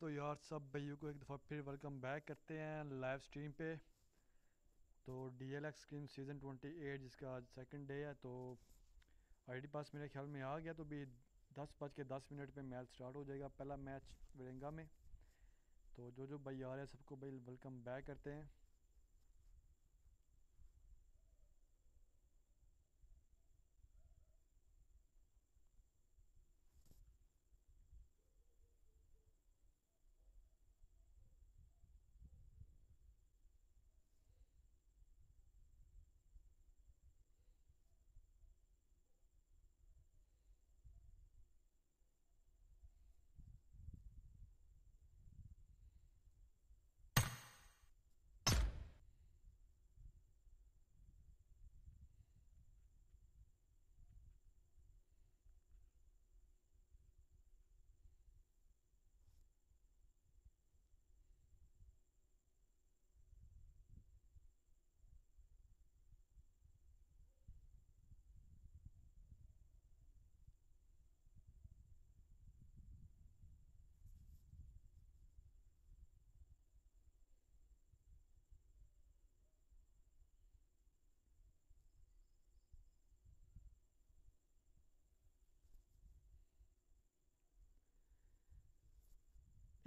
تو یار سب بھائیوں کو ایک دفعہ پھر ویلکم بیک کرتے ہیں لائیو سٹریم پہ۔ تو D L X scrim season twenty eight جس کا آج سیکنڈ ڈے ہے، تو آئی ڈی پاس میرے خیال میں آ گیا، تو بھی دس بج کے دس منٹ پہ میچ سٹارٹ ہو جائے گا، پہلا میچ ورنگا میں۔ تو جو جو بھائی آ رہے ہیں، سب کو بھائی ویلکم بیک کرتے ہیں۔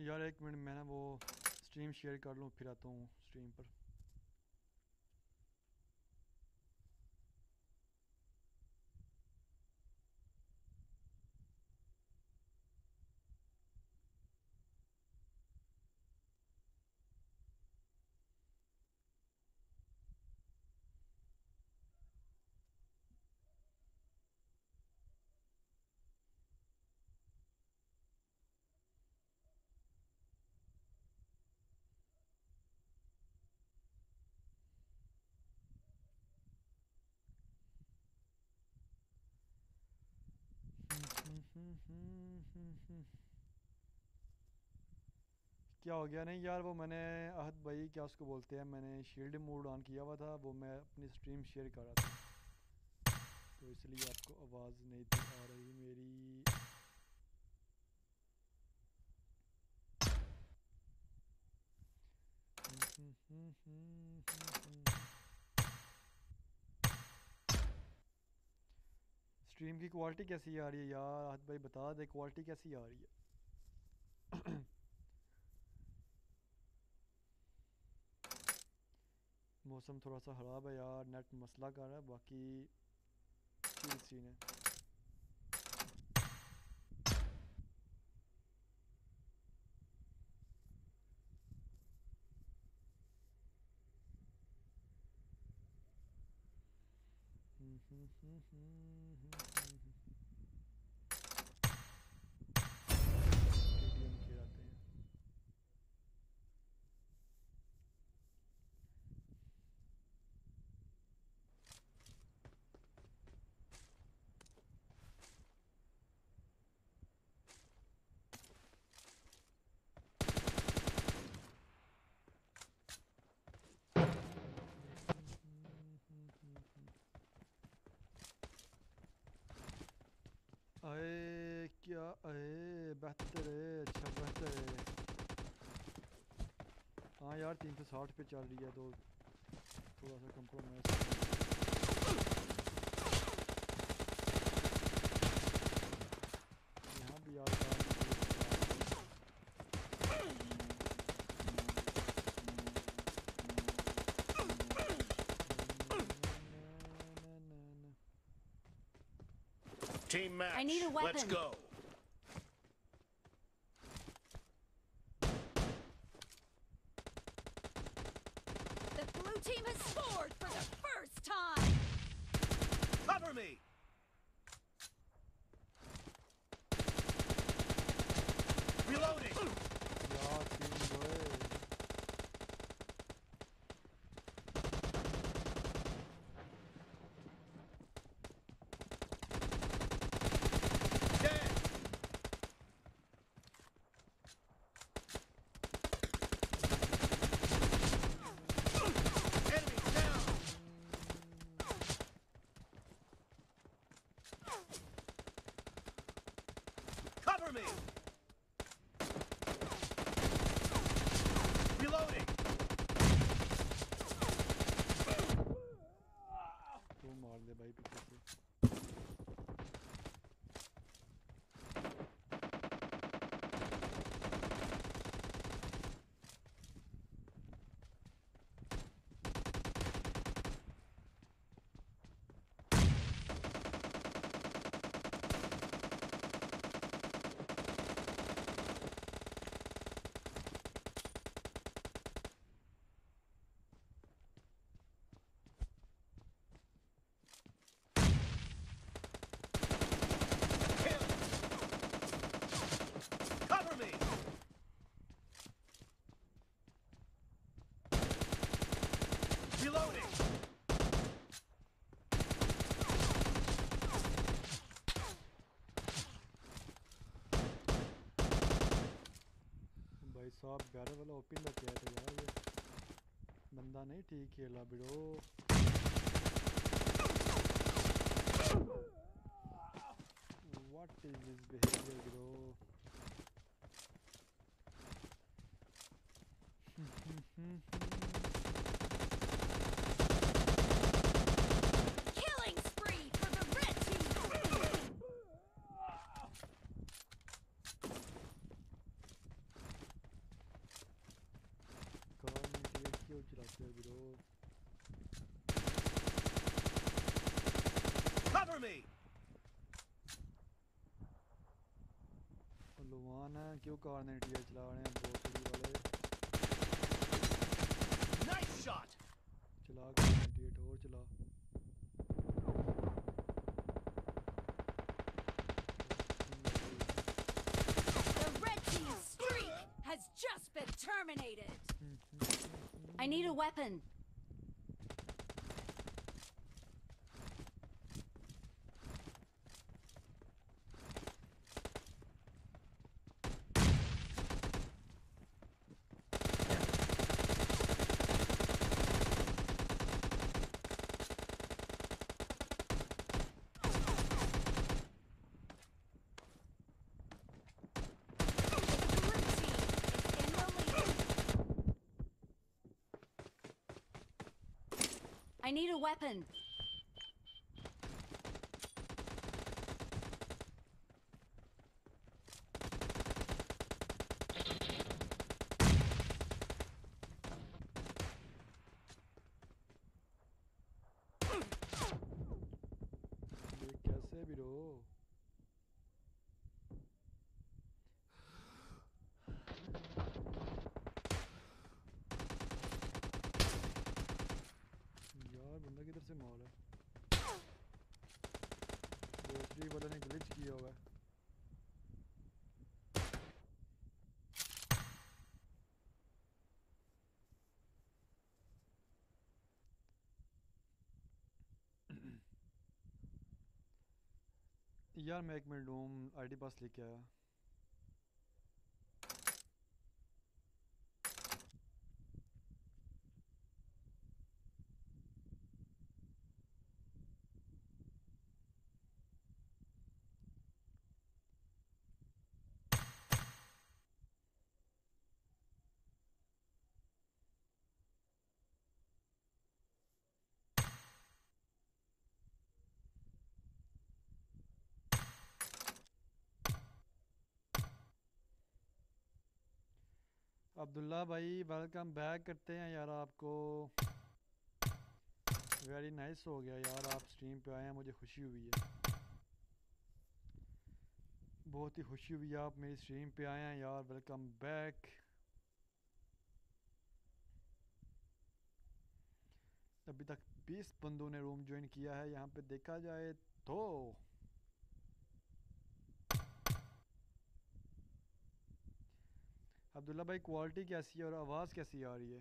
یار ایک منٹ میں نا وہ اسٹریم شیئر کر لوں، پھر آتا ہوں اسٹریم پر۔ کیا ہو گیا؟ نہیں یار، وہ میں نے عہد بھائی، کیا اس کو بولتے ہیں، میں نے شیلڈ موڈ آن کیا ہوا تھا، وہ میں اپنی اسٹریم شیئر کر رہا تھا۔ تو اس لیے آپ کو آواز نہیں آ رہی میری۔ ہوں ہوں ہوں ہوں اسٹریم کی کوالٹی کیسی آ رہی ہے؟ یار عہد بھائی بتا دے کوالٹی کیسی آ رہی ہے؟ موسم تھوڑا سا خراب ہے یار نیٹ مسئلہ کر رہا ہے، باقی سین ہے کھیلاتے اے کیا اے بہتر ہے اچھا بہتر ہے ہاں یار تین سو ساٹھ پہ چل رہی ہے تو تھوڑا سا compromise Team match. I need a weapon. Let's go. صاحب بیارے والا اوپن کا کیا تھا یار یہ۔ بندہ نہیں، ٹھیک کھیلا بڑو واٹ از دس بیہیویئر برو ہوں spree for the red team. کار میں ٹیٹ کیوں چلاتے ہو برو Cover me! لوان ہے کیوں کار نے ٹیٹ چلا رہے ہیں بوتری والے Nice shot! چلا کر ٹیٹ اور چلا The red team's streak has just been terminated. I need a weapon. Need a weapon. یار میں ایک منٹ روم آئی ڈی پاس لے کے آیا۔ عبداللہ بھائی ویلکم بیک کرتے ہیں یار آپ کو۔ ویری نائس ہو گیا یار، آپ اسٹریم پہ آئے ہیں، مجھے خوشی ہوئی ہے۔ بہت ہی خوشی ہوئی ہے آپ میری اسٹریم پہ آئے ہیں یار ویلکم بیک ابھی تک بیس بندوں نے روم جوائن کیا ہے، یہاں پہ دیکھا جائے تو۔ عبداللہ بھائی کوالٹی کیسی ہے اور آواز کیسی آ رہی ہے؟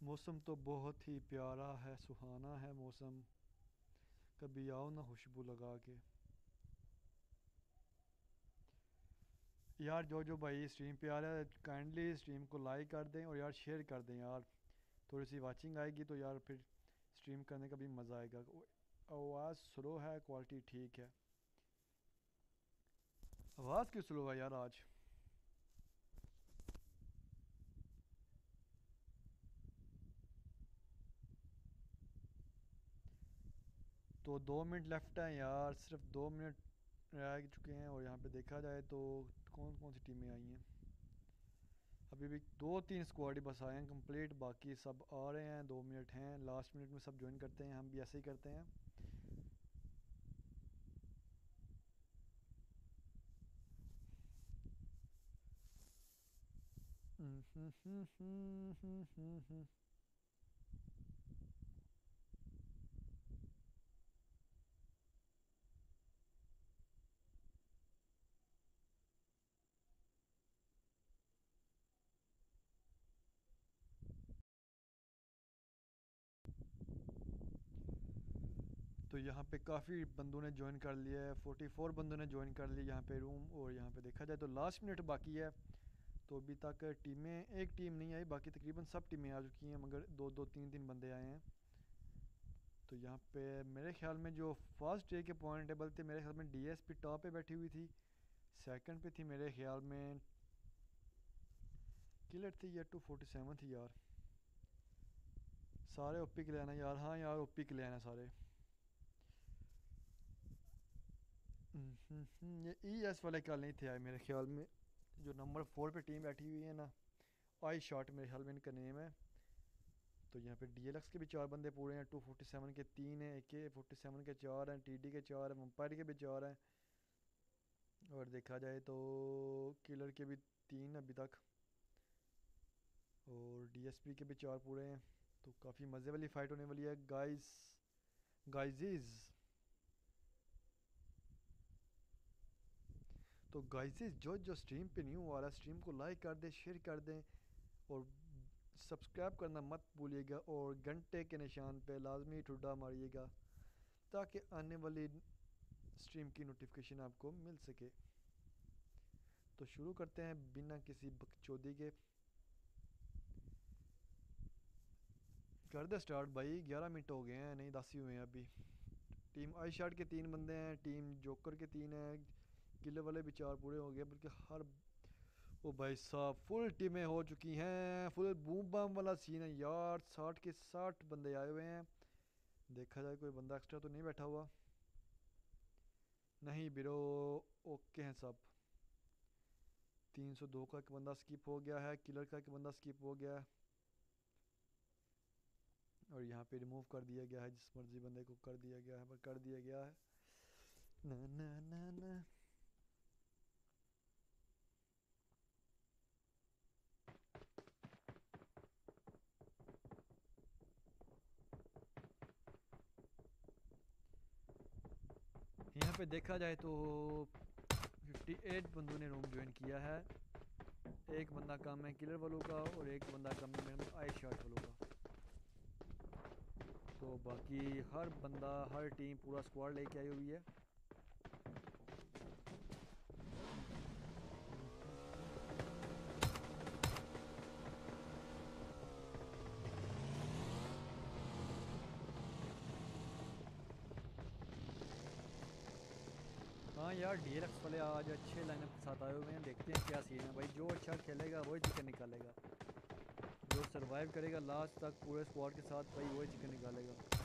موسم تو بہت ہی پیارا ہے، سہانا ہے موسم۔ کبھی آؤ نا خوشبو لگا کے۔ یار جو جو بھائی اسٹریم پہ آ رہا ہے کائنڈلی اسٹریم کو لائک کر دیں اور یار شیئر کر دیں یار۔ تھوڑی سی واچنگ آئے گی تو یار پھر اسٹریم کرنے کا بھی مزہ آئے گا۔ آواز سلو ہے کوالٹی ٹھیک ہے۔ آواز کیوں سلو ہے یار آج؟ تو دو منٹ لیفٹ ہیں یار، صرف دو منٹ رہ چکے ہیں اور یہاں پہ دیکھا جائے تو کون کون سی ٹیمیں آئی ہیں؟ ابھی بھی دو تین اسکواڈ ہی بس آئے ہیں کمپلیٹ باقی سب آ رہے ہیں، دو منٹ ہیں لاسٹ منٹ میں سب جوائن کرتے ہیں، ہم بھی ایسے ہی کرتے ہیں۔ یہاں پہ کافی بندوں نے جوائن کر لیا ہے فورٹی فور بندوں نے جوائن کر لیا یہاں پہ روم اور یہاں پہ دیکھا جائے تو لاسٹ منٹ باقی ہے۔ تو ابھی تک ٹیمیں، ایک ٹیم نہیں آئی، باقی تقریباً سب ٹیمیں آ چکی ہیں، مگر دو دو تین تین بندے آئے ہیں۔ تو یہاں پہ میرے خیال میں جو فرسٹ ڈے کے پوائنٹ ٹیبل تھے، میرے خیال میں ڈی ایس پی ٹاپ پہ بیٹھی ہوئی تھی۔ سیکنڈ پہ تھی میرے خیال میں کلر تھی، یا ٹو فورٹی سیون تھی یار۔ سارے او پی کے لینا یار ہاں یار او پی کے لینا سارے۔ یہ ای ایس والے کل نہیں تھے آئے میرے خیال میں جو نمبر فور پہ ٹیم بیٹھی ہوئی ہے نا آئی شاٹ میرے خیال میں ان کا نیم ہے تو یہاں پہ ڈی ایل ایکس کے بھی چار بندے پورے ہیں ٹو فورٹی سیون کے تین ہیں اے کے فورٹی سیون کے چار ہیں ٹی ڈی کے چار ہیں ممپائر کے بھی چار ہیں اور دیکھا جائے تو کلر کے بھی تین ابھی تک اور ڈی ایس پی کے بھی چار پورے ہیں تو کافی مزے والی فائٹ ہونے والی ہے گائز گائزیز تو گائزیز جو جو اسٹریم پہ نیو آ رہا ہے اسٹریم کو لائک کر دیں شیئر کر دیں اور سبسکرائب کرنا مت بھولیے گا اور گھنٹے کے نشان پہ لازمی ٹھڈا ماریے گا تاکہ آنے والی اسٹریم کی نوٹیفیکیشن آپ کو مل سکے۔ تو شروع کرتے ہیں بنا کسی بکچودی کے۔ کر دے اسٹارٹ بھائی، گیارہ منٹ ہو گئے ہیں، نہیں دس ہی ہوئے ہیں ابھی۔ ٹیم آئی شارٹ کے تین بندے ہیں ٹیم جوکر کے تین ہیں۔ گلے والے بھی چار پورے ہو گئے بلکہ ہر او بھائی صاحب فل ٹیمیں ہو چکی ہیں فل بوم بام والا سین ہے۔ یار، ساٹھ کے ساٹھ بندے آئے ہوئے ہیں۔ دیکھا جائے کوئی بندہ ایکسٹرا تو نہیں بیٹھا ہوا۔ نہیں بیرو اوکے ہیں سب۔ تین سو دو کا ایک بندہ سکپ ہو گیا ہے، کلر کا ایک بندہ سکپ ہو گیا ہے۔ اور یہاں پہ ریموو کر دیا گیا ہے، جس مرضی بندے کو کر دیا گیا ہے، پر کر دیا گیا ہے۔ نا نا نا نا۔ دیکھا جائے تو ففٹی ایٹ بندوں نے روم جوائن کیا ہے۔ ایک بندہ کم ہے کلر والوں کا اور ایک بندہ کم ہے میرے آئی شارٹ والوں کا۔ تو باقی ہر بندہ، ہر ٹیم پورا اسکواڈ لے کے آئی ہوئی ہے۔ ہاں یار ڈی ایل ایکس والے آج اچھے لائن اپ کے ساتھ آئے ہوئے ہیں دیکھتے ہیں کیا سین ہے بھائی جو اچھا کھیلے گا وہی چکن نکالے گا جو سروائیو کرے گا لاسٹ تک پورے اسکواڈ کے ساتھ بھائی وہی چکن نکالے گا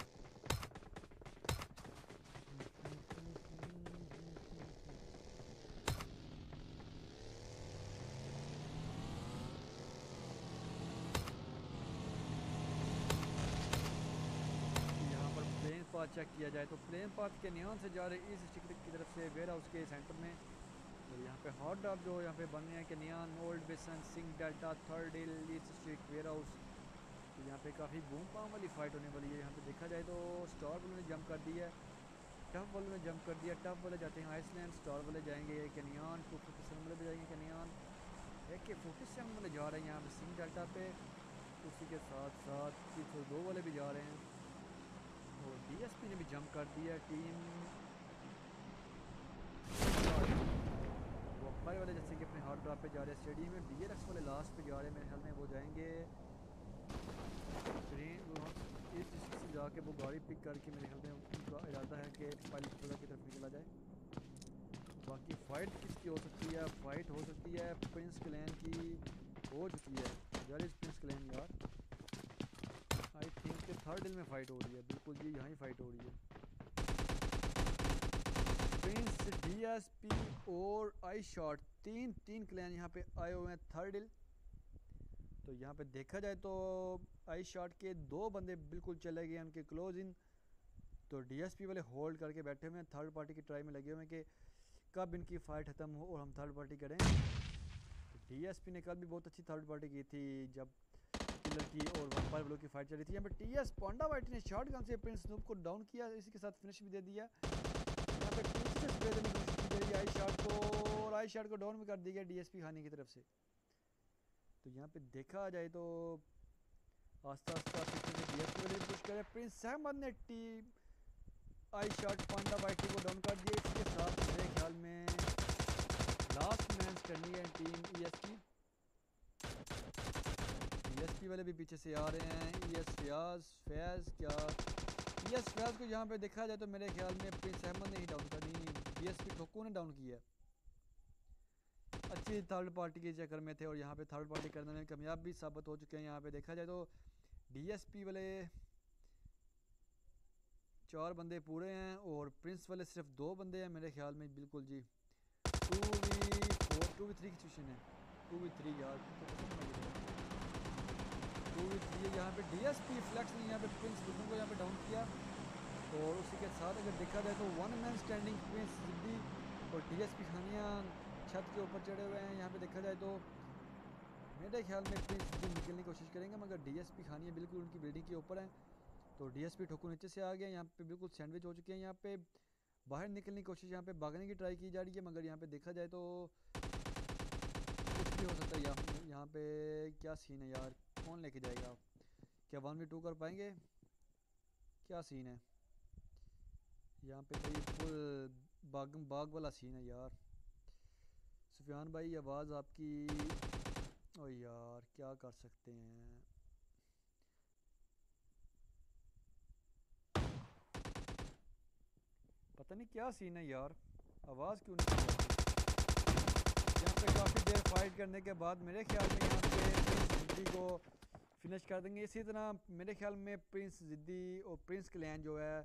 پاتھ چیک کیا جائے تو پلین پاتھ کے نیان سے جا رہے اس ڈسٹرکٹ کی طرف سے ویئر ہاؤس کے سینٹر میں۔ اور یہاں پہ ہاٹ ڈاپ جو یہاں پہ بن رہے ہیں کہ نیان اولڈ، بیسن، سنگ، delta, third hill east district warehouse house. تو یہاں پہ کافی بوم پام والی فائٹ ہونے والی ہے۔ یہاں پہ دیکھا جائے تو اسٹار والوں نے جمپ کر دی ہے۔ ٹف والوں نے جمپ کر دیا۔ ٹف والے جاتے ہیں آئس لینڈ اسٹار والے جائیں گے کینیان ٹو ففٹی سیون والے بھی جائیں گے کینیان ایک کے فورٹی سیون والے جا رہے ہیں یہاں پہ سنگ، ڈیلٹا پہ۔ اسی کے ساتھ ساتھ تین سو دو والے بھی جا رہے ہیں۔ ڈی ایس پی نے بھی جمپ کر دیا ٹیم وہ امپائر والے جیسے کہ اپنے ہارڈ ڈراپ پہ جا رہے ہیں. اسٹیڈیم میں ڈی ایل ایکس والے لاسٹ پہ جا رہے ہیں. میرے خیال میں وہ جائیں گے. ٹرین اس سے جا کے وہ گاڑی پک کر کے میرے خیال میں ان کا ارادہ ہے کہ پائلٹ کی طرف نکلا جائے. باقی فائٹ کس کی ہو سکتی ہے؟ فائٹ ہو سکتی ہے پرنس کلین کی. ہو چکی ہے. ویئر از پرنس کلین یار آئی تھرڈ ڈل میں فائٹ ہو رہی ہے، بالکل جی یہاں ہی فائٹ ہو رہی ہے۔ پرنس ڈی ایس پی اور آئی شاٹ، تین تین کلین یہاں پہ آئے ہوئے ہیں تھرڈ ڈل تو یہاں پہ دیکھا جائے تو آئی شاٹ کے دو بندے بالکل چلے گئے ان کے کلوز ان۔ تو ڈی ایس پی والے ہولڈ کر کے بیٹھے ہوئے ہیں، تھرڈ پارٹی کی ٹرائی میں لگے ہوئے ہیں کہ کب ان کی فائٹ ختم ہو اور ہم تھرڈ پارٹی کریں۔ ڈی ایس پی نے کل بھی بہت اچھی تھرڈ پارٹی کی تھی، جب کلر کی اور ومپائر والوں کی فائٹ چل رہی تھی۔ یہاں پہ ٹی ایس پانڈا وائٹ نے شارٹ گن سے پرنس نوب کو ڈاؤن کیا، اسی کے ساتھ فنش بھی دے دیا۔ یہاں پہ ٹی سی سے اسپرے دینے کی کوشش کی گئی، آئی شاٹ کو، اور آئی شاٹ کو ڈاؤن بھی کر دیا گیا ڈی ایس پی خانے کی طرف سے۔ تو یہاں پہ دیکھا جائے تو آہستہ آہستہ ڈی ایس پی والے پوش کرے پرنس احمد نے team I shot panda Y کو ڈاؤن کر دیا۔ اس کے ساتھ میرے خیال میں لاسٹ مینس کرنی ہے ٹیم ای ایس کی ایس پی والے بھی پیچھے سے آ رہے ہیں۔ ای ایس فیاض فیض کیا؟ ای ایس فیاض کو یہاں پہ دیکھا جائے تو میرے خیال میں پرنس احمد نے ہی ڈاؤن کرنی ای ایس پی ٹھوکو نے ڈاؤن کیا۔ ہے اچھی تھرڈ پارٹی کے چکر میں تھے اور یہاں پہ تھرڈ پارٹی کرنے میں کامیاب بھی ثابت ہو چکے ہیں۔ یہاں پہ دیکھا جائے تو ڈی ایس پی والے چار بندے پورے ہیں اور پرنس والے صرف دو بندے ہیں میرے خیال میں۔ بالکل جی۔ Two v four two v three کی سچویشن ہے۔ ٹو وی تھری یار ٹو یہاں پہ ڈی ایس پی فلیکس نے یہاں پہ پرنس بزن کو یہاں پہ ڈاؤن کیا اور اسی کے ساتھ اگر دیکھا جائے تو ون مین اسٹینڈنگ پرنس زدی اور ڈی ایس پی خانیاں چھت کے اوپر چڑھے ہوئے ہیں۔ یہاں پہ دیکھا جائے تو میرے خیال میں پرنس زدی نکلنے کی کوشش کریں گے، مگر ڈی ایس پی خانیاں بالکل ان کی بلڈنگ کے اوپر ہیں۔ تو ڈی ایس پی ٹھوکو نیچے سے آ گیا یہاں پہ بالکل سینڈوچ ہو چکے ہیں۔ یہاں پہ باہر نکلنے کی کوشش، یہاں پہ بھاگنے کی ٹرائی کی جا رہی ہے، مگر یہاں پہ دیکھا جائے تو کچھ بھی ہو سکتا ہے۔ یہاں یہاں پہ کیا سین ہے یار؟ کون لے کے جائے گا آپ؟ کیا ون وی ٹو کر پائیں گے؟ کیا سین ہے؟ یہاں پہ کوئی فل باغ باغ والا سین ہے یار۔ سفیان بھائی، آواز آپ کی او یار، کیا کر سکتے ہیں؟ پتہ نہیں کیا سین ہے یار۔ آواز کیوں نہیں یہاں پہ کافی دیر فائٹ کرنے کے بعد میرے خیال میں یہاں پہ کو فنش کر دیں گے۔ اسی طرح میرے خیال میں پرنس زدی اور پرنس کلین جو ہے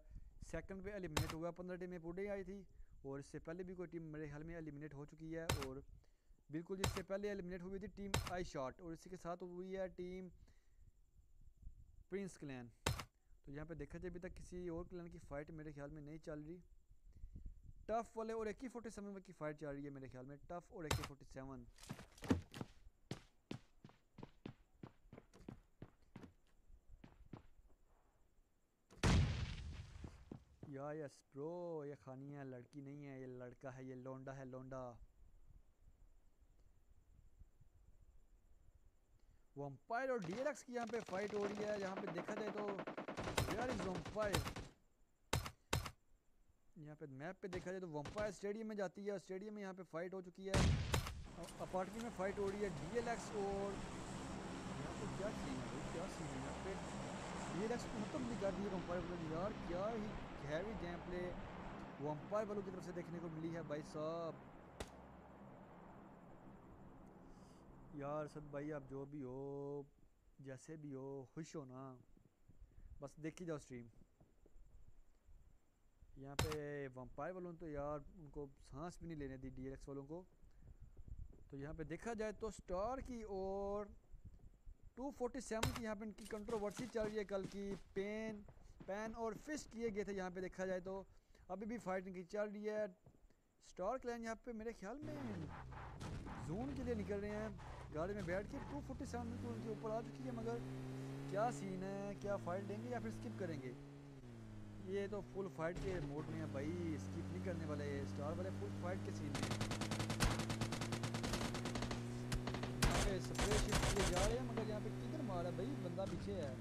سیکنڈ پہ ایلیمنیٹ ہوا پندرہ ٹیم میں پوڈے آئی تھی۔ اور اس سے پہلے بھی کوئی ٹیم میرے خیال میں ایلیمنیٹ ہو چکی ہے۔ اور بالکل جس سے پہلے ایلیمنیٹ ہوئی تھی ٹیم آئی شاٹ۔ اور اسی کے ساتھ ہوئی ہے ٹیم پرنس کلین۔ تو یہاں پہ دیکھا جائے ابھی تک کسی اور کلین کی فائٹ میرے خیال میں نہیں چل رہی۔ ٹف والے اور اے کی فورٹی سیون کی فائٹ چل رہی ہے میرے خیال میں۔ ٹف اور اے کی فورٹی سیون یس برو، یہ خانی ہے لڑکی نہیں ہے، یہ لڑکا ہے، یہ لونڈا ہے، لونڈا۔ ومپائر اور ڈی ایل ایکس کی یہاں پہ فائٹ ہو رہی ہے۔ یہاں پہ دیکھا جائے تو ویئر از ومپائر یہاں پہ میپ پہ دیکھا جائے تو ومپائر اسٹیڈیم میں جاتی ہے۔ اسٹیڈیم میں یہاں پہ فائٹ ہو چکی ہے۔ اپارٹمنٹ میں فائٹ ہو رہی ہے ڈی ایل ایکس اور یہاں پہ کیا سین ہے کیا سین ہے یہاں پہ؟ ڈی ایل ایکس کو مطلب نہیں کر رہی ہے ومپائر۔ یار، کیا ہی ایک ہیوی گیم پلے ومپائر والوں کی طرف سے دیکھنے کو ملی ہے بھائی صاحب۔ یار سب بھائی آپ جو بھی ہو، جیسے بھی ہو، خوش ہو نا۔ بس دیکھی جاؤ اسٹریم یہاں پہ ومپائر والوں تو یار ان کو سانس بھی نہیں لینے دی ڈی ایل ایکس والوں کو۔ تو یہاں پہ دیکھا جائے تو سٹار کی اور ٹو فورٹی سیون کی یہاں پہ ان کی کنٹروورسی چل رہی ہے۔ کل کی پین پین اور فش کیے گئے تھے یہاں پہ دیکھا جائے تو۔ ابھی بھی فائٹ ان کی چل رہی ہے۔ سٹار کلین یہاں پہ میرے خیال میں زون کے لیے نکل رہے ہیں۔ گاڑی میں بیٹھ کے ٹو فورٹی سیون تو ان کے اوپر آ چکی ہے، مگر کیا سین ہے؟ کیا فائٹ لیں گے یا پھر اسکپ کریں گے؟ یہ تو فل فائٹ کے موڈ میں ہے بھائی۔ اسکپ نہیں کرنے والے اسٹار والے فل فائٹ کے سین میں یہاں سپرے شفٹ کیے جا رہے ہیں، مگر یہاں پہ کدھر مارا بھائی؟ بندہ پیچھے ہے۔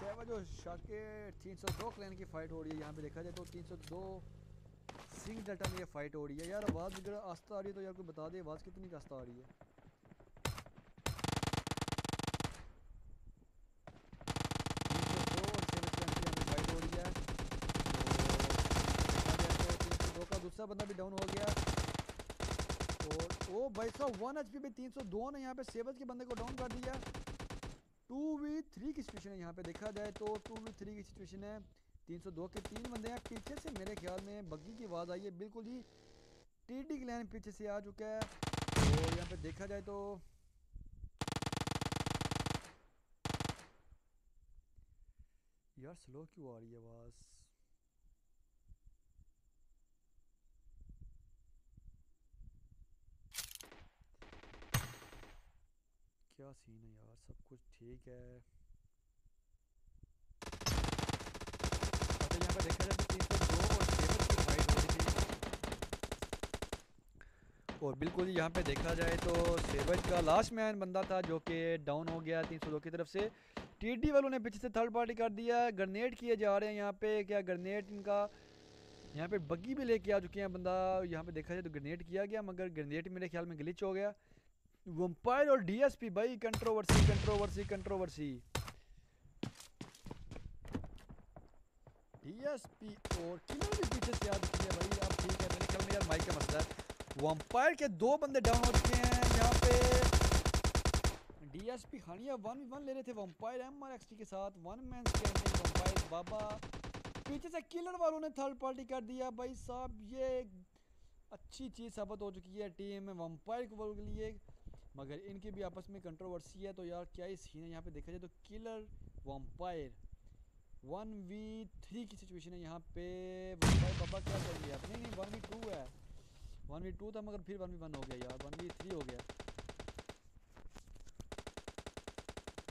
سیوج اور شاکے تین سو دو کلین کی فائٹ ہو رہی ہے۔ یہاں پہ دیکھا جائے تو تین سو دو سنگ ڈیلٹا میں یہ فائٹ ہو رہی ہے۔ یار، آواز اگر آستہ آ رہی ہے تو یار کوئی بتا دے، آواز کتنی آستہ آ رہی ہے؟ دوسرا بندہ بھی ڈاؤن ہو گیا۔ اور او بھائی صاحب ون ایچ پی پہ تین سو دو نے یہاں پہ سیوج کے بندے کو ڈاؤن کر دیا۔ ٹو وی تھری کی سچویشن ہے، یہاں پہ دیکھا جائے تو ٹو وی تھری کی سچویشن ہے۔ تین سو دو کے تین بندے ہیں۔ پیچھے سے میرے خیال میں بگی کی آواز آئی ہے، بالکل ہی ٹی ڈی کلین پیچھے سے آ چکا ہے۔ اور یہاں پہ دیکھا جائے تو یار سلو کیوں آ رہی ہے آواز؟ کیا سین ہے یار؟ سب کچھ ٹھیک ہے۔ اچھا یہاں پہ دیکھا جائے تو تین سو دو اور سیون کی فائٹ ہو رہی تھی اور بالکل یہاں پہ دیکھا جائے تو سیوج کا لاسٹ مین بندہ تھا جو کہ ڈاؤن ہو گیا تین سو دو کی طرف سے۔ ٹی ڈی والوں نے پیچھے سے تھرڈ پارٹی کر دیا ہے۔ گرنیٹ کیے جا رہے ہیں یہاں پہ۔ کیا گرنیٹ ان کا یہاں پہ بگی بھی لے کے آ چکے ہیں بندہ۔ یہاں پہ دیکھا جائے تو گرنیٹ کیا گیا مگر گرنیٹ میرے خیال میں گلچ ہو گیا۔ ومپائر اور ڈی ایس پی بھائی controversy controversy controversy D S P اور کلر بھی پیچھے سے آ چکی ہے بھائی اب ٹھیک ہے میرے خیال میں یار مائک کا مسئلہ ہے ومپائر کے دو بندے ڈاؤن ہو چکے ہیں یہاں پہ ڈی ایس پی خانیہ ون وی ون لے رہے تھے vampire M R X T کے ساتھ ون مین اسٹینڈنگ ومپائر بابا پیچھے سے کلر والوں نے تھرڈ پارٹی کر دیا بھائی صاحب یہ اچھی چیز ثابت ہو چکی ہے ٹیم میں ومپائر کے لیے مگر ان کی بھی آپس میں کنٹروورسی ہے تو یار کیا ہی سین ہے؟ یہاں پہ دیکھا جائے تو killer vampire one v three کی سچویشن ہے یہاں پہ۔ ومپائر بابا کیا کر گیا نہیں نہیں ون وی ٹو ہے۔ ون وی ٹو تھا مگر پھر ون وی ون ہو گیا یار۔ ون وی تھری ہو گیا۔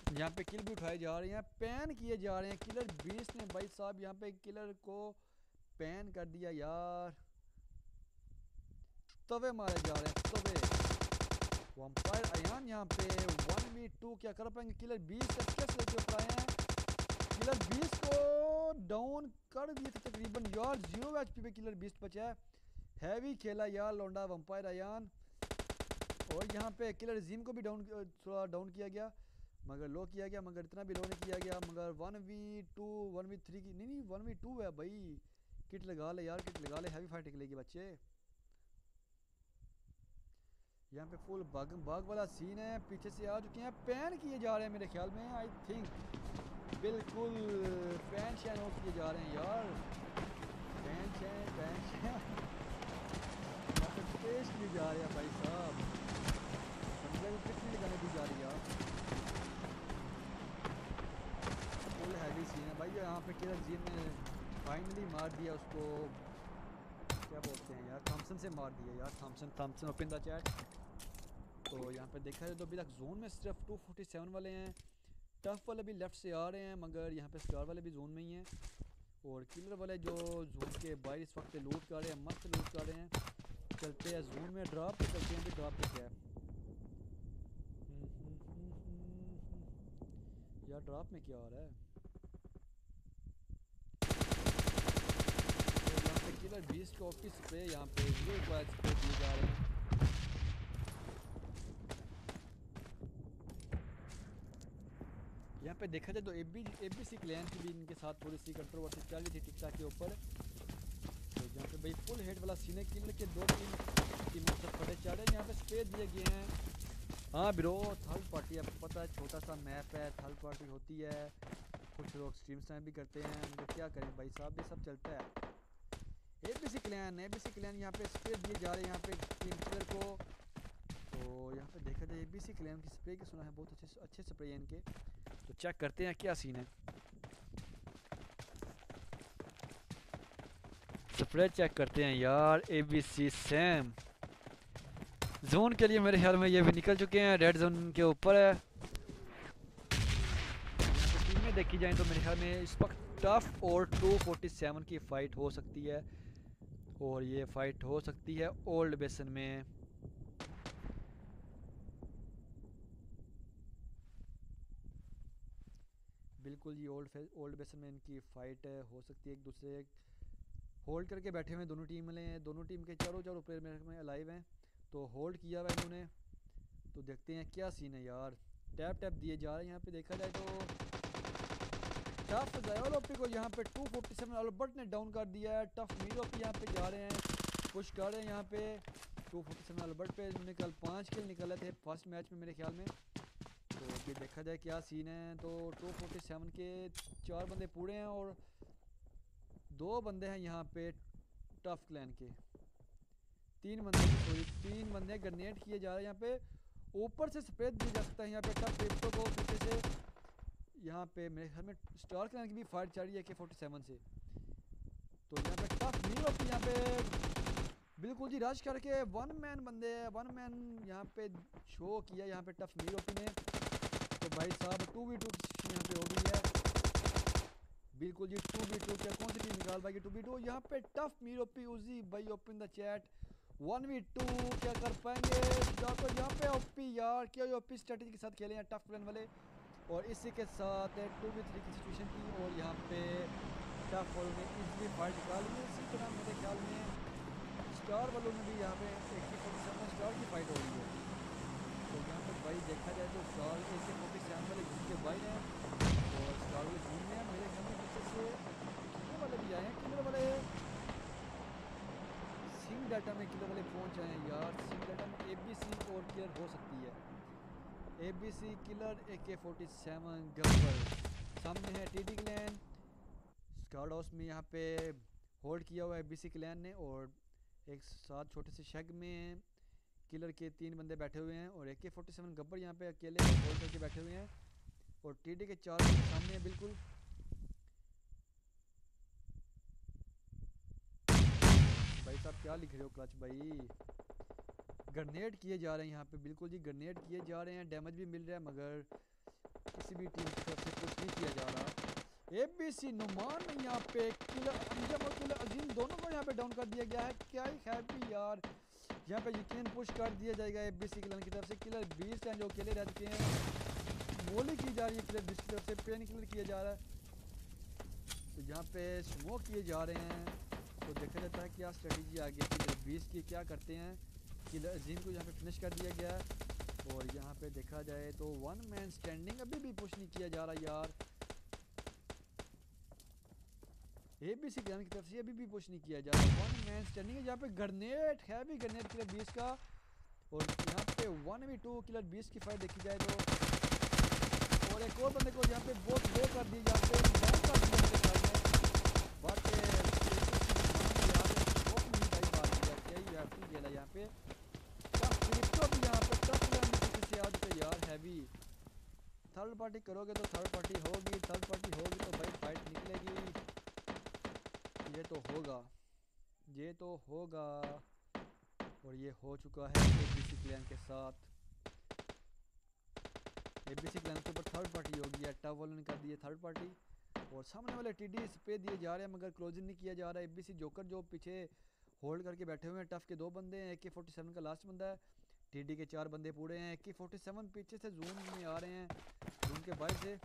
یہاں پہ کل بھی اٹھائے جا رہے ہیں۔ پین کیے جا رہے ہیں۔ کلر بیس نے بھائی صاحب یہاں پہ کلر کو پین کر دیا یار۔ توے مارے جا رہے ہیں، توے۔ ومپائر ایان یہاں پہ ون وی ٹو کیا کر پائیں گے کلر بیس کا کیس لے کے اوپر آئے ہیں کلر بیس کو ڈاؤن کر دیے تھے تقریباً یار زیرو ایچ پی پہ کلر بیس بچا ہے ہیوی کھیلا یار لونڈا ومپائر ایان اور یہاں پہ کلر زیم کو بھی ڈاؤن تھوڑا ڈاؤن کیا گیا مگر لو کیا گیا مگر اتنا بھی لو نہیں کیا گیا مگر one v two one v three کی نہیں نہیں ون وی ٹو ہے بھائی کٹ لگا لے یار کٹ لگا لے ہیوی فائٹ نکلے گی بچے یہاں پہ فل باغ باغ والا سین ہے، پیچھے سے آ چکے ہیں۔ پین کیے جا رہے ہیں میرے خیال میں آئی تھنک بالکل پین شین ہو کیے جا رہے ہیں یار۔ پین شین پین شین پیش کیے جا رہے ہیں بھائی صاحب۔ بندے کو کتنی لگانے دی جا رہی ہے فل ہیوی سین ہے۔ بھائی یہاں پہ کلر جیم نے فائنلی مار دیا اس کو۔ کیا بولتے ہیں یار؟ تھامسن سے مار دیا یار Thompson Thompson open the chat تو یہاں پہ دیکھا جائے تو ابھی تک زون میں صرف ٹو فورٹی سیون والے ہیں۔ ٹف والے بھی لیفٹ سے آ رہے ہیں، مگر یہاں پہ اسٹار والے بھی زون میں ہی ہیں۔ اور کلر والے جو زون کے باہر اس وقت لوٹ کر رہے ہیں، مست لوٹ کر رہے ہیں۔ چلتے ہیں زون میں ڈراپ پہ چلتے ہیں ڈراپ پہ کیا ہے۔ یار ڈراپ میں کیا آ رہا ہے؟ یہاں پہ کلر بیس کے آفس سپرے یہاں پہ زیرو کو سپرے دیے جا رہے ہیں یہاں پہ دیکھا جائے تو A B A B C clean کی بھی ان کے ساتھ تھوڑی سی کنٹروورسی چل رہی تھی ٹک ٹاک کے اوپر۔ تو یہاں پہ بھائی فل ہیڈ والا سینے کلر کے دو تین ٹیموں سے پڑے چڑھ رہے ہیں۔ یہاں پہ اسپرے دیے گئے ہیں۔ ہاں برو تھرڈ پارٹی، آپ کو پتہ ہے، چھوٹا سا میپ ہے تھرڈ پارٹی ہوتی ہے۔ کچھ لوگ اسٹریم سٹائم بھی کرتے ہیں۔ مگر کیا کریں؟ بھائی صاحب یہ سب چلتا ہے۔ A B C clean A B C clean یہاں پہ اسپرے دیے جا رہے ہیں۔ یہاں پہ ٹیم کلر کو۔ تو یہاں پہ دیکھا جائے اے بی سی کلین کی اسپرے کے سنا ہے، بہت اچھے اچھے اسپرے ہیں ان کے۔ تو چیک کرتے ہیں کیا سین ہے اسپرے چیک کرتے ہیں یار A B C same zone کے لیے میرے خیال میں یہ بھی نکل چکے ہیں ریڈ زون کے اوپر ہے ٹیمیں دیکھی جائیں تو میرے خیال میں اس وقت ٹف اور ٹو فورٹی سیون کی فائٹ ہو سکتی ہے اور یہ فائٹ ہو سکتی ہے اولڈ بیسن میں بالکل یہ اولڈ اولڈ بیسن میں ان کی فائٹ eh, ہو سکتی ہے ایک دوسرے ہولڈ کر کے بیٹھے ہوئے دونوں ٹیم والے ہیں دونوں ٹیم کے چاروں چاروں پلیئر میرے میں الائیو ہیں۔ تو ہولڈ کیا ہوا انہوں نے؟ تو دیکھتے ہیں کیا سین ہے یار۔ ٹیپ ٹیپ دیے جا رہے ہیں۔ یہاں پہ دیکھا جائے تو ٹف زیال اوپی کو یہاں پہ ٹو فورٹی سیون البرٹ نے ڈاؤن کر دیا ہے۔ ٹف میر اوپی یہاں پہ جا رہے ہیں۔ پش کر رہے ہیں یہاں پہ۔ ٹو فورٹی سیون البرٹ پہ انہوں نے کل پانچ کل نکالے تھے۔ فرسٹ میچ میں میرے خیال میں۔ یہ دیکھا جائے کیا سین ہے تو ٹو فورٹی سیون کے چار بندے پورے ہیں اور دو بندے ہیں یہاں پہ ٹف کلین کے۔ تین بندے سوری تین بندے گرنیٹ کیے جا رہے ہیں یہاں پہ۔ اوپر سے سپریڈ دیا جا سکتا ہے، یہاں پہ ٹف کرپٹو کو، پیچھے سے۔ یہاں پہ میرے گھر میں اسٹار کلین کی بھی فائٹ چل رہی ہے کہ فورٹی سیون سے۔ تو یہاں پہ ٹف نہیں ہوتی یہاں پہ بالکل جی رش کر کے ون مین بندے ون مین یہاں پہ شو کیا، یہاں پہ ٹف میر اوپی نے۔ بھائی صاحب ٹو وی ٹو یہاں پہ ہو گئی ہے۔ بالکل جی ٹو بی ٹو کیا، کون سی ٹیم نکال پائے گی ٹو بی ٹو یہاں پہ ٹف میر اوپی اوزی بھائی open the chat one v two کیا کر پائیں گے؟ یا تو یہاں پہ اوپی یار، کیا اوپی اسٹریٹجی کے ساتھ کھیلے ہیں ٹف پلین والے؟ اور اسی کے ساتھ ٹو وی تھری کی سچویشن تھی اور یہاں پہ ٹف والوں نے ایزلی فائٹ نکال لی اسی طرح میرے خیال میں اسٹار والوں میں بھی یہاں پہ ایک فورٹی سیون اسٹار کی فائٹ ہو رہی ہے۔ تو یہاں پہ بھائی دیکھا جائے تو اسٹار اے کے فورٹی سیون والے گھوم کے بائی ہیں اور اسٹار والے گھوم میں ہیں۔ میرے خیال میں پیچھے سے کلر والے بھی آئے ہیں کلر والے سنگ ڈاٹا میں کلر والے پہنچ آئے ہیں یار سنگ ڈاٹا میں اے بی سی اور کلر ہو سکتی ہے۔ A B C colour, a K forty seven Gabbar سامنے ہے T D clean. Scared house میں یہاں پہ ہولڈ کیا ہوا ہے بی سی کلین نے اور ایک ساتھ چھوٹے سے شیگ میں کلر کے تین بندے بیٹھے ہوئے ہیں اور اے کے فورٹی سیون گبر یہاں پہ اکیلے ہولڈ کر کے بیٹھے ہوئے ہیں اور ٹی ڈی کے چار سامنے ہیں بالکل۔ بھائی صاحب کیا لکھ رہے ہو کلچ بھائی؟ گرنیڈ کیے جا رہے ہیں یہاں پہ، بالکل جی گرنیڈ کیے جا رہے ہیں، ڈیمیج بھی مل رہا ہے، مگر کسی بھی ٹیم کی طرف سے کچھ نہیں کیا جا رہا۔ اے بی سی نعمان نے یہاں پہ کلر انجم اور کلر عظیم دونوں کو یہاں پہ ڈاؤن کر دیا گیا ہے۔ کیا ہی ہیپی یار۔ یہاں پہ یقین پش کر دیا جائے گا اے بی سی کلر کی طرف سے. کلر بیس ہیں جو اکیلے رہ چکے ہیں. مولی کی جا رہی ہے کلر بیس کی طرف سے. پین کلر کیا جا رہا ہے. تو یہاں پہ سموک کیے جا رہے ہیں. تو دیکھا جاتا ہے کیا اسٹریٹجی آگے کلر بیس کی کیا کرتے ہیں. کلر عظیم کو یہاں پہ فنش کر دیا گیا. ہے اور یہاں پہ دیکھا جائے تو ون مین سٹینڈنگ ابھی بھی پش نہیں کیا جا رہا یار. اے بی سی گرام کی طرف سے ابھی بھی پش نہیں کیا جا رہا ون مین سٹینڈنگ ہے جہاں پہ گرنیٹ ہے بھی گرنیٹ کلر بیس کا اور یہاں پہ one v two killer base کی فائٹ دیکھی جائے تو اور ایک اور بندے کو یہاں پہ بہت لو کر دی یہاں پہ ڈاؤن کر دیا میرے خیال میں بٹ یہاں پہ یہاں پہ ٹف لین کسی سے آج پہ یار ہیوی تھرڈ پارٹی کرو گے تو تھرڈ پارٹی ہوگی تھرڈ پارٹی ہوگی تو بھائی فائٹ نکلے گی یہ تو ہوگا۔ یہ تو ہوگا۔ اور یہ ہو چکا ہے اے بی سی کلین کے ساتھ۔ اے بی سی کلین کے اوپر تھرڈ پارٹی ہوگی ہے ٹاپ والوں نے کر دی ہے تھرڈ پارٹی اور سامنے والے ٹی ڈی پہ دیے جا رہے ہیں مگر کلوزنگ نہیں کیا جا رہا۔ ہے اے بی سی جوکر جو پیچھے ہولڈ کر کے بیٹھے ہوئے ہیں ٹف کے دو بندے ہیں اے کے فورٹی سیون کا لاسٹ بندہ ہے۔ ٹی ڈی کے چار بندے پورے ہیں۔ اے کے فورٹی سیون پیچھے سے زون میں آ رہے ہیں زون کے باہر سے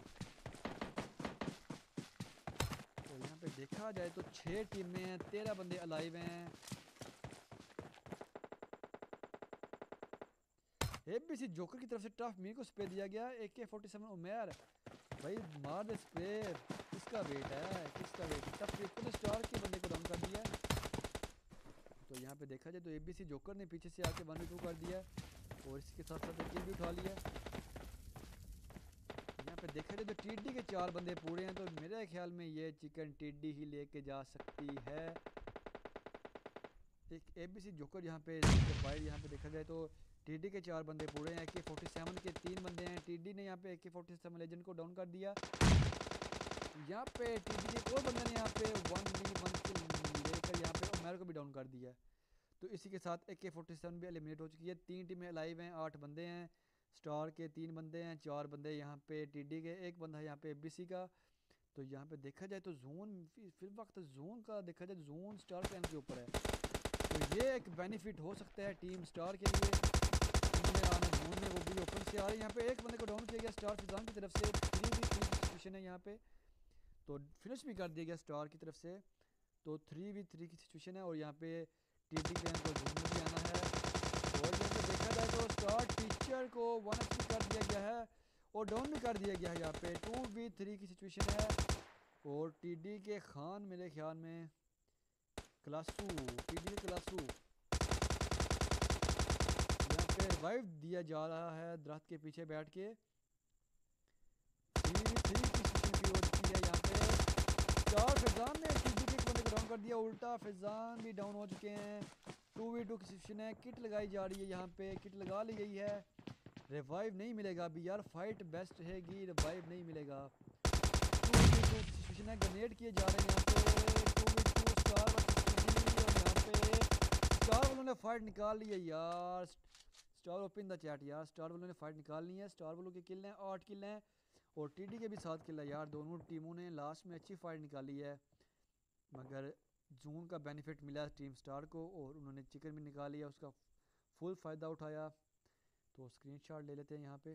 اور یہاں پہ دیکھا جائے تو چھ ٹیمیں ہیں، تیرہ بندے الائیو ہیں۔ اے بی سی جوکر کی طرف سے ٹف می کو سپے دیا گیا اے کے فورٹی سیون عمیر۔ بھائی مار دے سپے کس کا ویٹ ہے؟ کس کا ویٹ ٹف ٹرپل اسٹار کے بندے کو ڈاؤن کر دیا۔ تو یہاں پہ دیکھا جائے تو اے بی سی جوکر نے پیچھے سے آ کے ون ٹو کر دیا اور اس کے ساتھ ساتھ کل بھی اٹھا لیا۔ دیکھا جائے تو ٹی ڈی کے چار بندے پورے ہیں، تو میرے خیال میں یہ چکن ٹی ڈی ہی لے کے جا سکتی ہے۔ ایک اے بی سی جوکر یہاں پہ باہر یہاں پہ دیکھا جائے تو ٹی ڈی کے چار بندے پورے ہیں۔ اے کے فورٹی سیون کے تین بندے ہیں۔ ٹی ڈی نے یہاں پہ A K forty seven legend کو ڈاؤن کر دیا۔ یہاں پہ ٹی ڈی کے اور بندے نے یہاں پہ ون بی ون لے کر یہاں پہ عمیر کو بھی ڈاؤن کر دیا۔ تو اسی کے ساتھ اے کے فورٹی سیون بھی ایلیمنیٹ ہو چکی ہے۔ تین ٹیمیں لائیو ہیں، آٹھ بندے ہیں۔ اسٹار کے تین بندے ہیں، چار بندے یہاں پہ ٹی ڈی کے، ایک بندہ ہے یہاں پہ بی سی کا۔ تو یہاں پہ دیکھا جائے تو زون، فی الوقت زون کا دیکھا جائے زون اسٹار پلان کے اوپر ہے۔ تو یہ ایک بینیفٹ ہو سکتا ہے ٹیم اسٹار کے لیے۔ زون میں وہ بھی اوپن سے آ رہے ہیں یہاں پہ ایک بندے کو ڈاؤن کیا گیا اسٹار فضان کی طرف سے۔ تھری وی تھری سچویشن ہے یہاں پہ۔ تو فنش بھی کر دیا گیا اسٹار کی طرف سے۔ تو تھری وی تھری کی سچویشن ہے اور یہاں پہ ٹی ٹی کلین کو زون دیکھا جائے کو ون ایچ بھی کر دیا گیا ہے اور ڈاؤن بھی کر دیا گیا ہے یہاں پہ۔ ٹو وی تھری کی سچویشن ہے اور ٹی ڈی کے خان میرے خیال میں کلاسو، ٹی ڈی کلاسو۔ یہاں پہ ریوائو دیا جا رہا ہے درخت کے پیچھے بیٹھ کے۔ تھری وی تھری کی سچویشن بھی ہو چکی ہے یہاں پہ۔ چار فیضان نے ٹی ڈی کے ایک بندے کو ڈاؤن کر دیا، الٹا فیضان بھی ڈاؤن ہو چکے ہیں۔ ٹو وی ٹو کی سچویشن ہے کٹ لگائی جا رہی ہے یہاں پہ کٹ لگا لی گئی ہے ریوائو نہیں ملے گا ابھی یار فائٹ بیسٹ رہے گی ریوائو نہیں ملے گا ٹو وی ٹو کی ہے گرنیڈ کیے جا رہے ہیں یہاں پہ ٹو وی ٹو اسٹار اور یہاں پہ اسٹار والوں نے فائٹ نکال لی ہے یار اسٹار اوپن دا چیٹ یار اسٹار والوں نے فائٹ نکال لی ہے اسٹار والوں کے کل ہیں آٹھ کل ہیں اور ٹی ڈی کے بھی ساتھ کل ہے یار دونوں ٹیموں نے لاسٹ میں اچھی فائٹ نکالی ہے مگر جون کا بینیفٹ ملا ٹیم سٹار کو اور انہوں نے چکن بھی نکال لیا، اس کا فل فائدہ اٹھایا۔ تو سکرین شاٹ لے لیتے ہیں یہاں پہ۔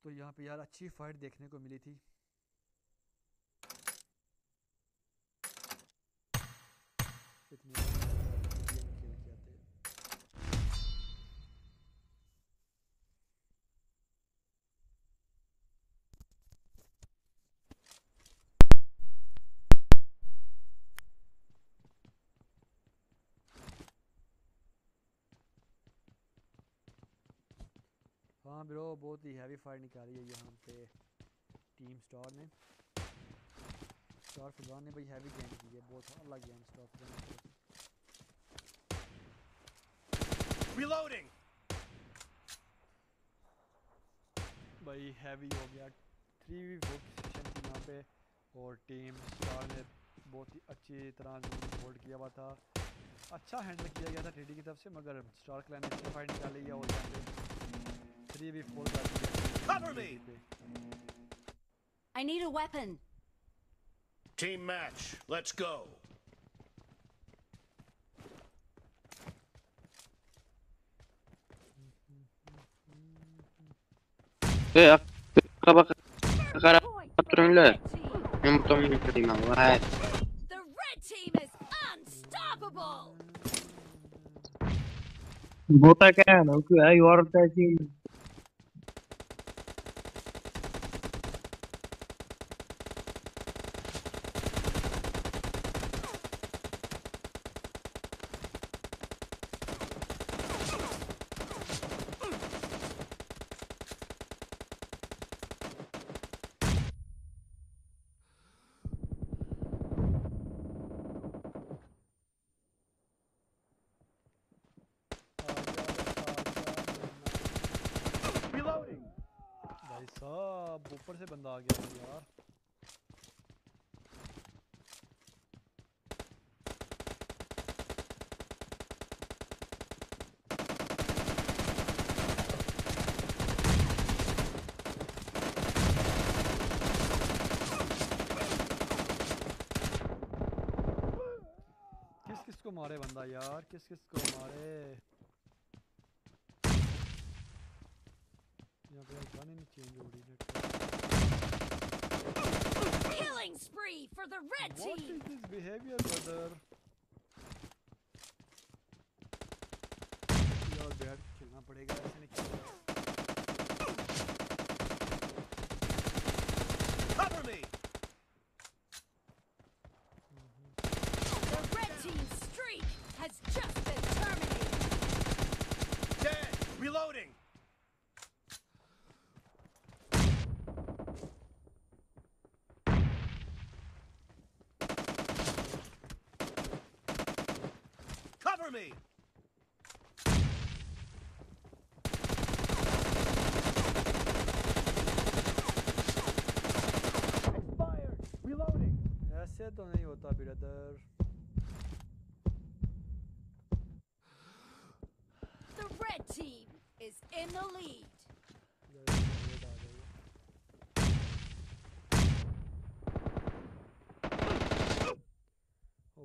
تو یہاں پہ یار اچھی فائٹ دیکھنے کو ملی تھی۔ ہاں برو بہت ہی ہیوی فائٹ نکالی ہے یہاں پہ۔ ٹیم سٹار نے۔ سٹار فضان نے بھائی ہیوی گیم کی ہے بہت الگ گیم سٹار سے Reloading. بھائی ہیوی ہو گیا۔ تھری وی فور کی سیشن تھی یہاں پہ۔ اور ٹیم سٹار نے بہت ہی اچھی طرح ہولڈ کیا ہوا تھا۔ اچھا ہینڈل کیا گیا تھا ٹی ڈی کی طرف سے مگر سٹار کلین نے فائٹ نکالی ہے اور یہاں پہ تھری وی فور کر دیا Cover me. I need a weapon. Team match. Let's go. Eh, apa bakal sekarang Point for Patron the lah. red team. yang betul ni terima مارے بندہ یار کس کس کو مارے یہاں پہ گن ہی نہیں چینج ہو رہی net Killing spree for the red What team. is this behavior, brother? یار بیٹ کھیلنا پڑے گا ایسے نہیں کھیلنا enemy! Expired! Reloading! Ja sjedo na njivo ta. The red team is in the lead.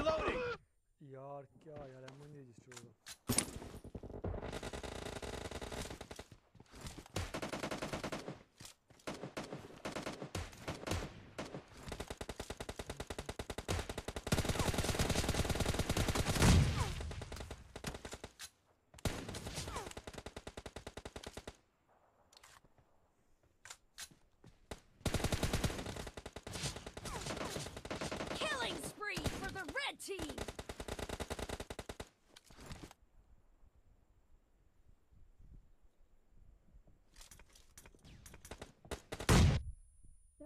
Reloading.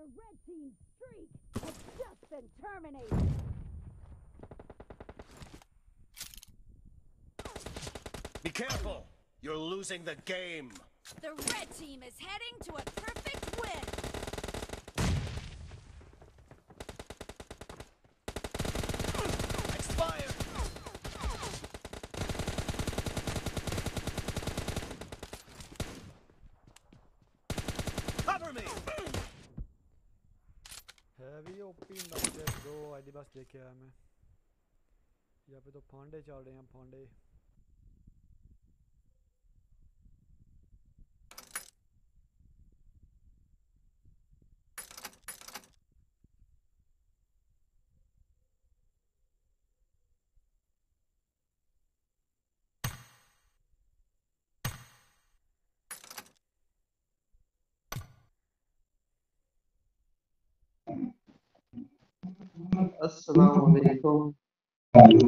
Your red team streak has just been terminated. Be careful! You're losing the game! The red team is heading to a پہ تو پھانڈے چل رہے ہیں پھانڈے۔ السلام علیکم۔ Table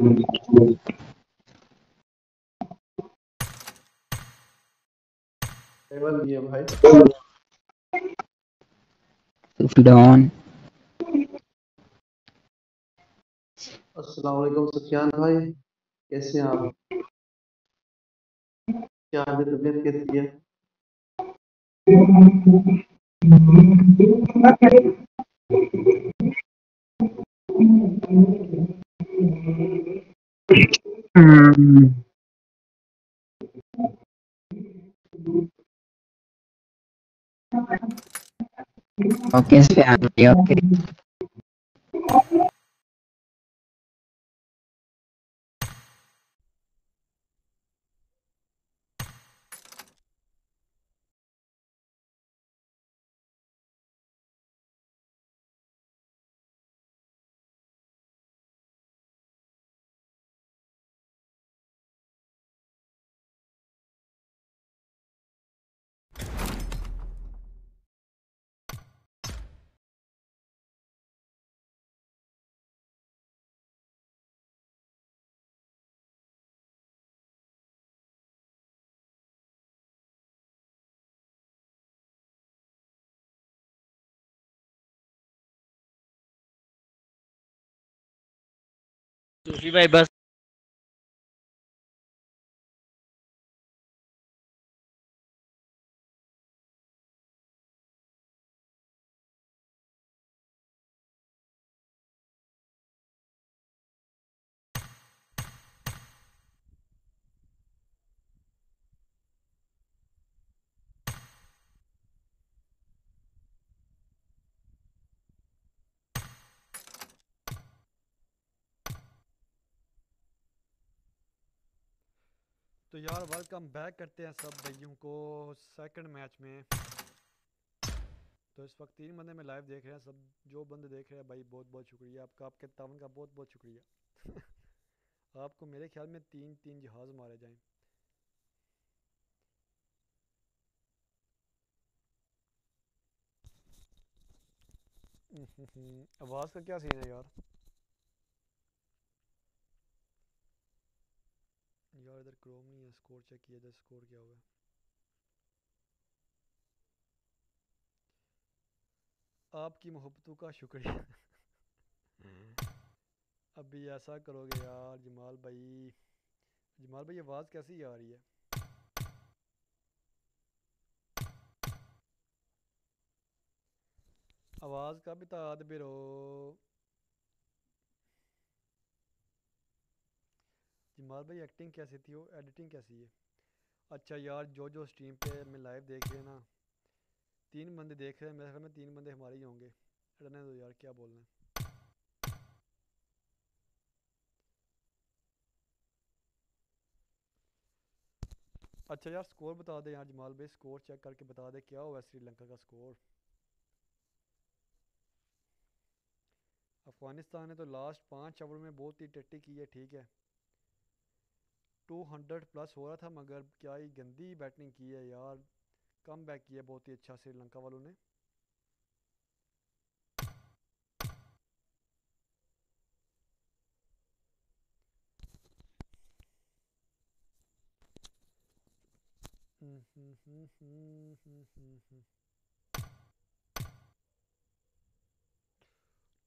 السلام علیکم سفیان بھائی کیسے ہیں آپ؟ کیا حال ہے؟ طبیعت کیسی ہے؟ اوکے فیملی اوکے سوشی بھائی بس تو یار ویلکم بیک کرتے ہیں سب بھائیوں کو سیکنڈ میچ میں۔ تو اس وقت تین بندے میں لائیو دیکھ رہے ہیں، سب جو بندے دیکھ رہے ہیں، بھائی بہت بہت شکریہ۔ آپ کا، آپ کے تعاون کا بہت بہت شکریہ۔ آپ کو میرے خیال میں تین تین جہاز مارے جائیں۔ آواز کا کیا سین ہے یار؟ یار ادھر کروم نہیں ہے اسکور چیک کیا جائے اسکور کیا ہوا ہے آپ کی محبتوں کا شکریہ ابھی ایسا کرو گے یار جمال بھائی جمال بھائی آواز کیسی آ رہی ہے آواز کا بھی تعداد بھی جمال بھائی ایکٹنگ کیسی تھی وہ? ایڈیٹنگ کیسی ہے؟ اچھا یار، جو جو اسٹریم پہ میں لائیو دیکھ رہے ہیں نا، تین بندے دیکھ رہے ہیں میرے خیال میں تین بندے ہمارے ہی ہوں گے۔ رہنے دو یار، کیا بولنا ہے؟ اچھا یار سکور بتا دیں یار جمال بھائی سکور چیک کر کے بتا دیں کیا ہوا سری لنکا کا سکور افغانستان نے تو لاسٹ پانچ اوور میں بہت ہی ٹٹی کی ہے، ٹھیک ہے۔ ٹو ہنڈریڈ پلس ہو رہا تھا، مگر کیا ہی گندی بیٹنگ کی ہے یار؟ کم بیک کیا ہے، بہت ہی اچھا سری لنکا والوں نے۔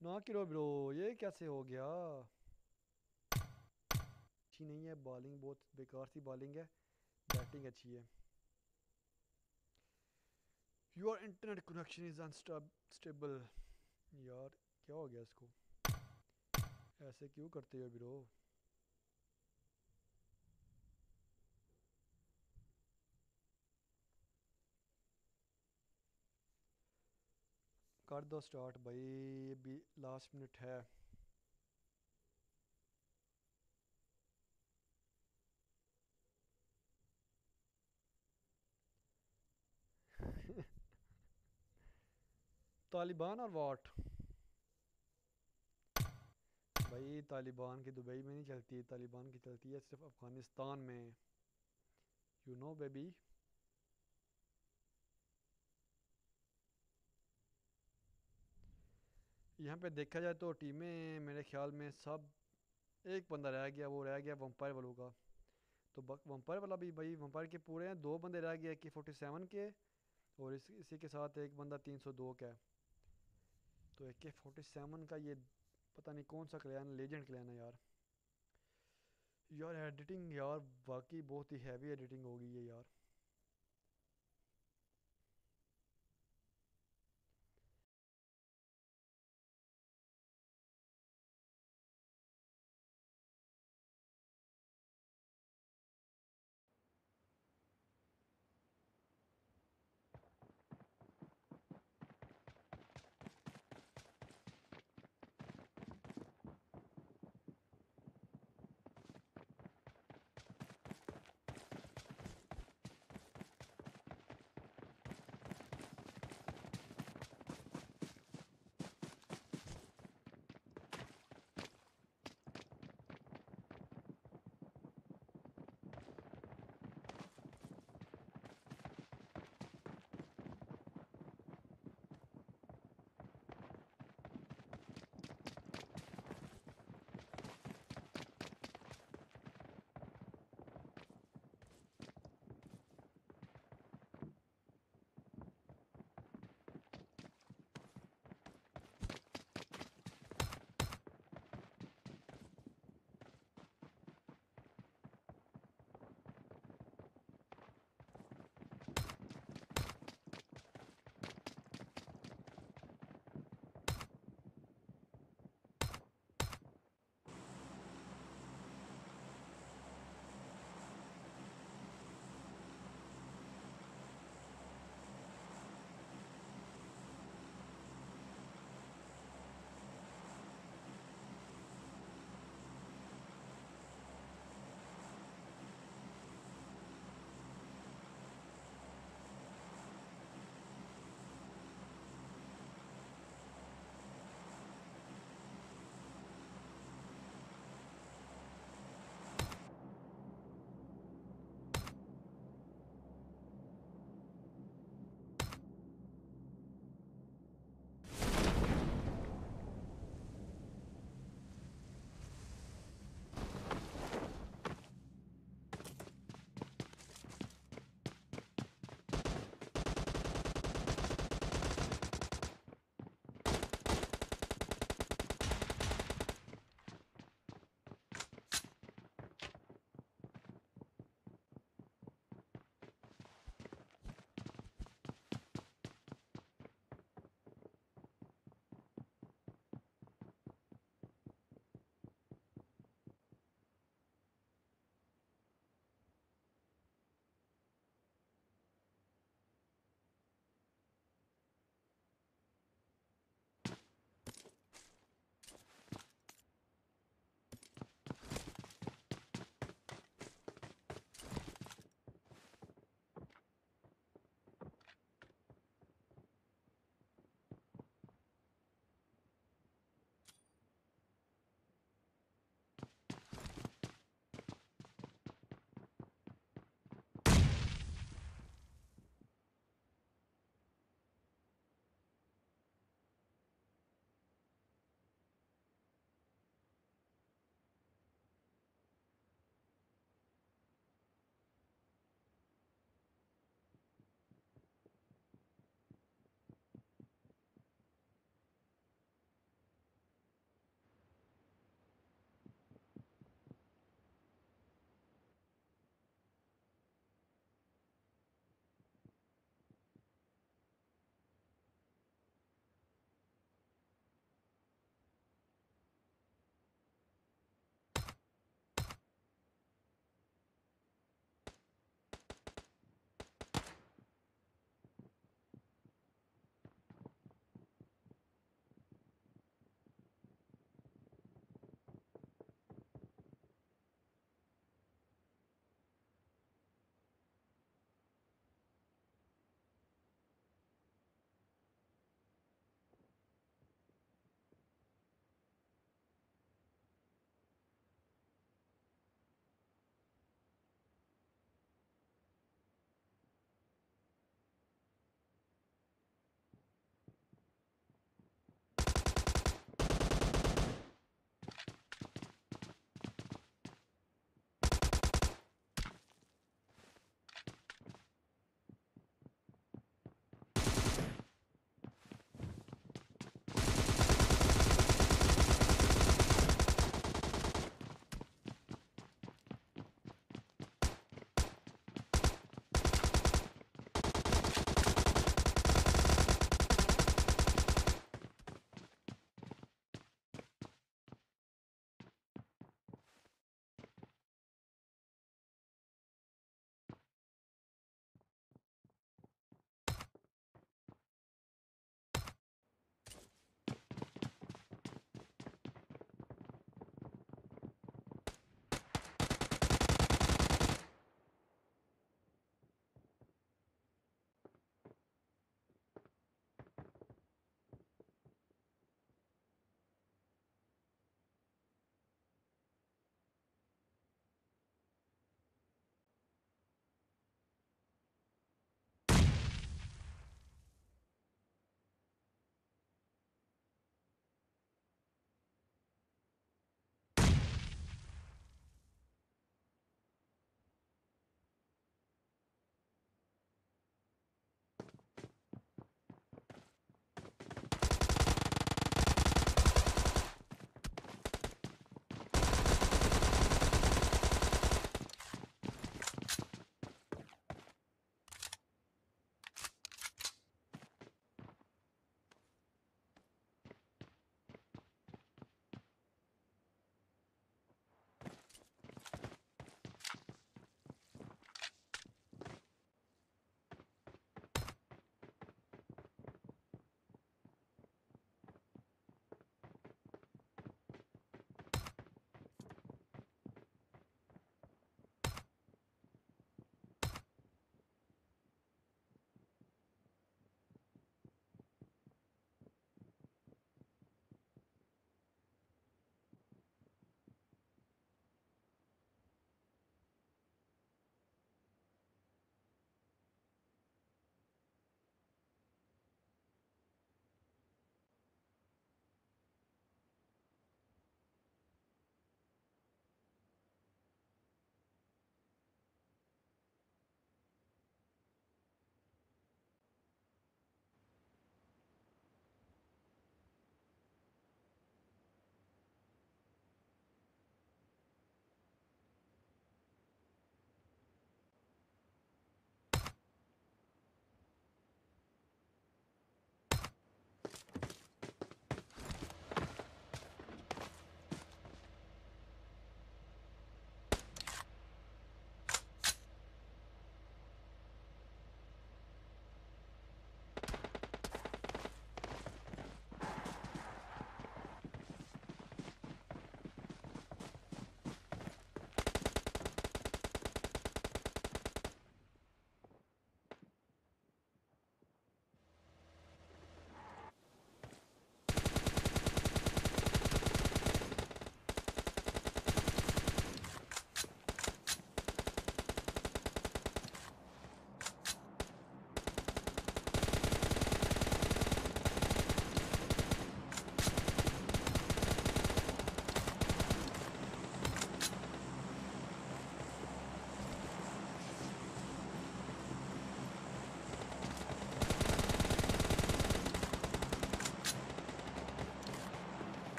نہ کرو برو، یہ کیسے ہو گیا؟ اچھی نہیں ہے، بالنگ بہت بیکار سی بالنگ ہے۔ بیٹنگ اچھی ہے۔ Your internet connection is unstable یار، کیا ہو گیا اس کو؟ ایسے کیوں کرتے ہو برو؟ کر دو سٹارٹ بھائی یہ بھی لاسٹ منٹ ہے۔ طالبان اور واٹ؟ بھائی، طالبان کی دبئی میں نہیں چلتی، طالبان کی چلتی ہے صرف افغانستان میں۔ یو نو بیبی یہاں پہ دیکھا جائے تو ٹیمیں میرے خیال میں سب، ایک بندہ رہ گیا، وہ رہ گیا ومپائر والوں کا۔ تو ومپائر والا بھی، بھائی، ومپائر کے پورے ہیں، دو بندے رہ گئے کے فورٹی سیون کے اور اس، اسی کے ساتھ ایک بندہ تین سو دو کا ہے تو اے کے فورٹی سیون کا یہ پتہ نہیں کون سا کلین لیجنڈ کلین ہے یار۔ یار، ایڈیٹنگ یار، واقعی بہت ہی ہیوی ایڈیٹنگ ہو گئی ہے یار۔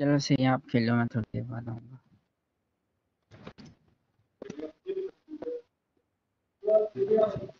چلو صحیح آپ کھیلو میں تھوڑی دیر بعد آؤں گا Thank you.